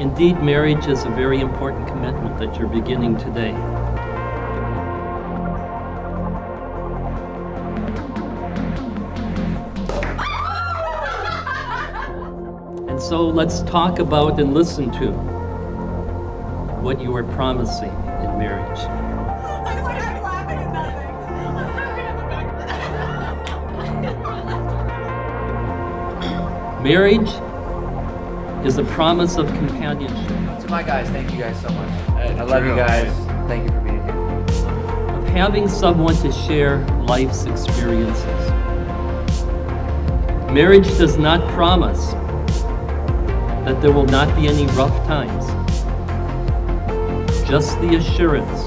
Indeed, marriage is a very important commitment that you're beginning today. And so let's talk about and listen to what you are promising in marriage. Marriage is the promise of companionship, To my guys, thank you guys so much. I love you guys. Thank you for being here. of having someone to share life's experiences. Marriage does not promise that there will not be any rough times, just the assurance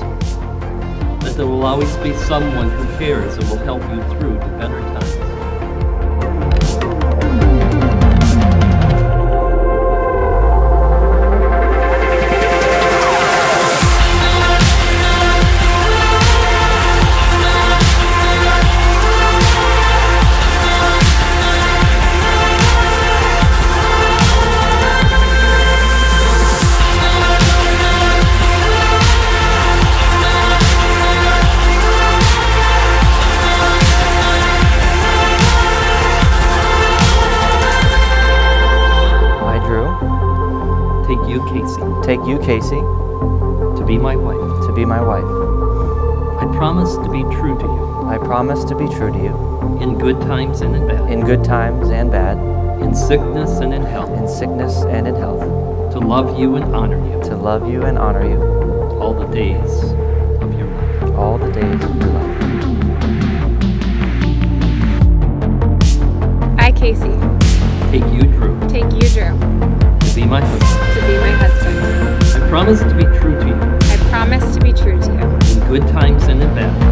that there will always be someone who cares and will help you through to better times. You, Kasey, take you, Kasey, to be my wife. to be my wife. I promise to be true to you. I promise to be true to you. In good times and in bad, in good times and bad, in sickness and in health, in sickness and in health, to love you and honor you. To love you and honor you. All the days of your life. all the days of your life. I, Kasey, Take you, Drew, take you, Drew, to be my husband. to be my husband. I promise to be true to you I promise to be true to you in good times and in bad,